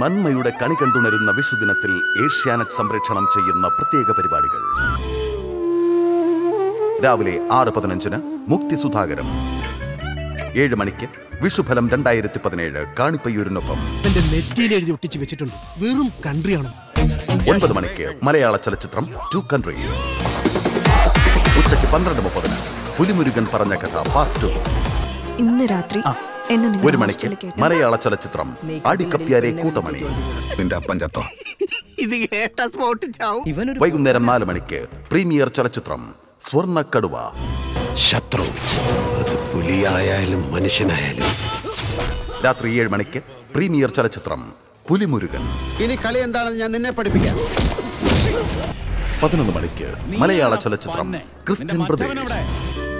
നന്മയുടെ കണി കണ്ടുണരുന്ന വിഷുദിനത്തിൽ ഏഷ്യാനെറ്റ് സംപ്രേക്ഷണം ചെയ്യുന്ന പ്രത്യേക പരിപാടികൾ. രാവിലെ ആറ് പതിനഞ്ചിന് മുക്തി സുധാകരം ഏഴ് മണിക്ക് വിഷുഫലം രണ്ടായിരത്തി പതിനേഴ് കാണിപ്പയ്യൂരിനൊപ്പം. എഴുതി ഒട്ടിച്ച് വെച്ചിട്ടുണ്ട്. വെറും കൺട്രിയാണ് ഒൻപത് മണിക്ക് മലയാള ചലച്ചിത്രം ടു കൺട്രീസ് ഉച്ചയ്ക്ക് പന്ത്രണ്ട് മുപ്പതിന് പുലിമുരുകൻ പറഞ്ഞ കഥ പാർട്ട് ടു ഇന്ന് രാത്രി ഒരു മണിക്ക് മലയാള ചലച്ചിത്രം അടിക്കപ്പ്യാരെ കൂട്ടമണി. നിന്റെ അപ്പൻ ചത്തോ? ഇത് കേട്ട സ്പോട്ട് ചാവും. വൈകുന്നേരം നാല് മണിക്ക് പ്രീമിയർ ചലച്ചിത്രം സ്വർണ കടുവ ശത്രു. അത് പുലിയായാലും മനുഷ്യനായാലും. രാത്രി ഏഴ് മണിക്ക് പ്രീമിയർ ചലച്ചിത്രം പുലിമുരുകൻ. ഇനി കളി എന്താണെന്ന് ഞാൻ നിന്നെ പഠിപ്പിക്കാം. പതിനൊന്ന് മണിക്ക് മലയാള ചലച്ചിത്രം ക്രിസ്ത്യൻ ബ്രദേഴ്സ്.